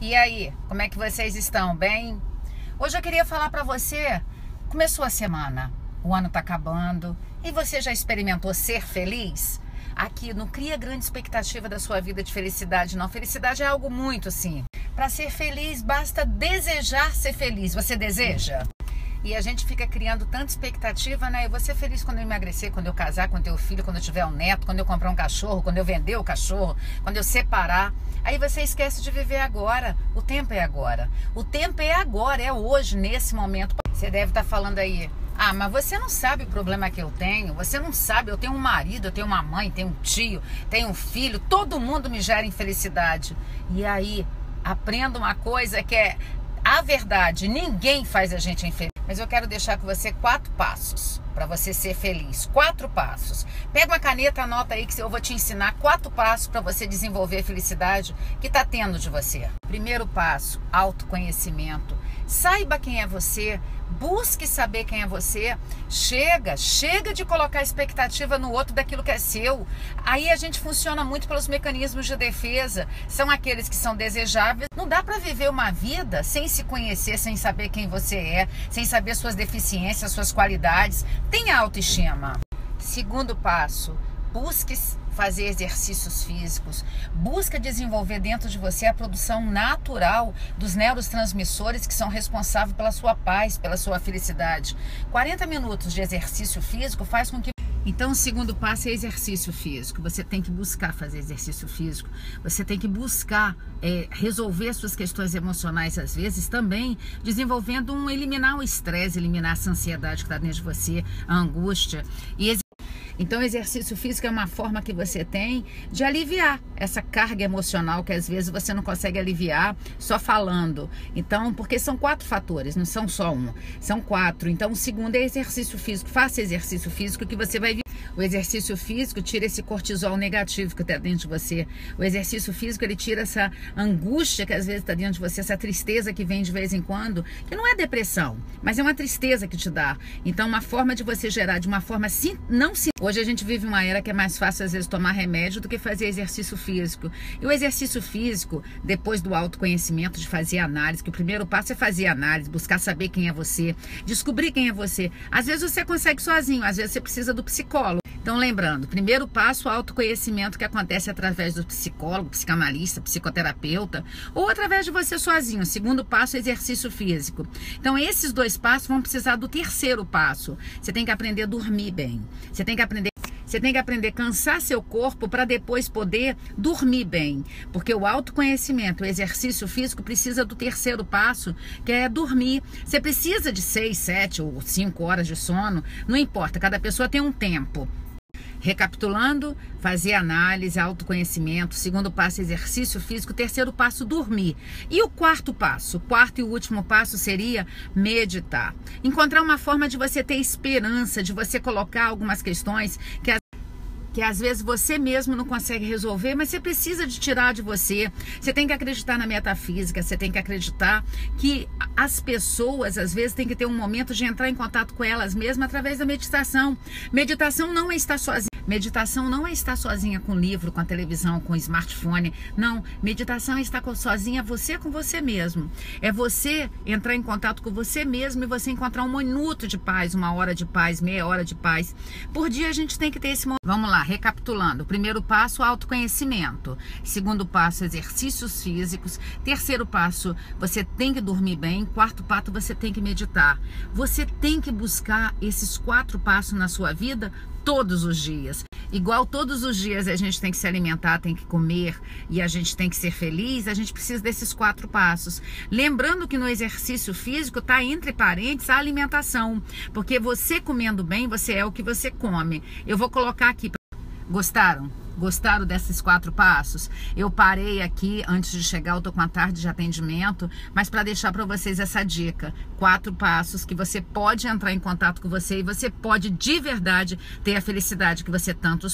E aí, como é que vocês estão? Bem? Hoje eu queria falar para você. Começou a semana, o ano tá acabando e você já experimentou ser feliz? Aqui não cria grande expectativa da sua vida de felicidade, não. Felicidade é algo muito assim. Para ser feliz basta desejar ser feliz. Você deseja? E a gente fica criando tanta expectativa, né? Eu vou ser feliz quando eu emagrecer, quando eu casar, quando eu ter o filho, quando eu tiver um neto, quando eu comprar um cachorro, quando eu vender o cachorro, quando eu separar. Aí você esquece de viver agora. O tempo é agora. O tempo é agora, é hoje, nesse momento. Você deve estar falando aí. Ah, mas você não sabe o problema que eu tenho. Você não sabe. Eu tenho um marido, eu tenho uma mãe, tenho um tio, tenho um filho. Todo mundo me gera infelicidade. E aí, aprenda uma coisa que é a verdade. Ninguém faz a gente infeliz. Mas eu quero deixar com você quatro passos para você ser feliz. Quatro passos. Pega uma caneta, anota aí que eu vou te ensinar quatro passos para você desenvolver a felicidade que está tendo de você. Primeiro passo: autoconhecimento. Saiba quem é você, busque saber quem é você. Chega, chega de colocar expectativa no outro daquilo que é seu. Aí a gente funciona muito pelos mecanismos de defesa. São aqueles que são desejáveis. Não dá para viver uma vida sem se conhecer, sem saber quem você é, sem saber suas deficiências, suas qualidades. Tenha autoestima. Segundo passo, busque fazer exercícios físicos, busca desenvolver dentro de você a produção natural dos neurotransmissores que são responsáveis pela sua paz, pela sua felicidade. 40 minutos de exercício físico faz com que então, o segundo passo é exercício físico. Você tem que buscar fazer exercício físico. Você tem que buscar é, resolver suas questões emocionais, às vezes, também desenvolvendo um eliminar o estresse, eliminar essa ansiedade que está dentro de você, a angústia. E então, exercício físico é uma forma que você tem de aliviar essa carga emocional que às vezes você não consegue aliviar só falando. Então, porque são quatro fatores, não são só um, são quatro. Então, o segundo é exercício físico. Faça exercício físico que você vai o exercício físico tira esse cortisol negativo que está dentro de você. O exercício físico ele tira essa angústia que às vezes está dentro de você, essa tristeza que vem de vez em quando, que não é depressão, mas é uma tristeza que te dá. Então, uma forma de você gerar de uma forma sim, não sim. Hoje a gente vive uma era que é mais fácil às vezes tomar remédio do que fazer exercício físico. E o exercício físico, depois do autoconhecimento, de fazer análise, que o primeiro passo é fazer análise, buscar saber quem é você, descobrir quem é você. Às vezes você consegue sozinho, às vezes você precisa do psicólogo. Então, lembrando, primeiro passo, autoconhecimento que acontece através do psicólogo, psicanalista, psicoterapeuta, ou através de você sozinho. Segundo passo, exercício físico. Então, esses dois passos vão precisar do terceiro passo. Você tem que aprender a dormir bem. Você tem que aprender você tem que aprender a cansar seu corpo para depois poder dormir bem. Porque o autoconhecimento, o exercício físico precisa do terceiro passo, que é dormir. Você precisa de seis, sete ou cinco horas de sono, não importa, cada pessoa tem um tempo. Recapitulando, fazer análise, autoconhecimento. Segundo passo, exercício físico. Terceiro passo, dormir. E o quarto passo? O quarto e último passo seria meditar. Encontrar uma forma de você ter esperança, de você colocar algumas questões que que às vezes você mesmo não consegue resolver, mas você precisa de tirar de você. Você tem que acreditar na metafísica, você tem que acreditar que as pessoas às vezes têm que ter um momento de entrar em contato com elas mesmas através da meditação. Meditação não é estar sozinho. Meditação não é estar sozinha com o livro, com a televisão, com o smartphone. Não, meditação é estar sozinha você com você mesmo. É você entrar em contato com você mesmo e você encontrar um minuto de paz, uma hora de paz, meia hora de paz. Por dia a gente tem que ter esse momento. Vamos lá, recapitulando. Primeiro passo, autoconhecimento. Segundo passo, exercícios físicos. Terceiro passo, você tem que dormir bem. Quarto passo, você tem que meditar. Você tem que buscar esses quatro passos na sua vida todos os dias. Igual todos os dias a gente tem que se alimentar, tem que comer e a gente tem que ser feliz, a gente precisa desses quatro passos. Lembrando que no exercício físico está entre parênteses a alimentação, porque você comendo bem, você é o que você come. Eu vou colocar aqui. Gostaram? Gostaram desses quatro passos? Eu parei aqui antes de chegar, eu tô com a tarde de atendimento, mas para deixar para vocês essa dica, quatro passos que você pode entrar em contato com você e você pode de verdade ter a felicidade que você tanto